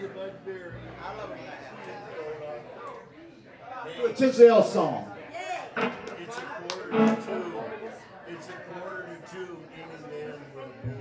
Do a Tinsdale song. It's a quarter to two. It's a quarter to two. Any man will do.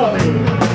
That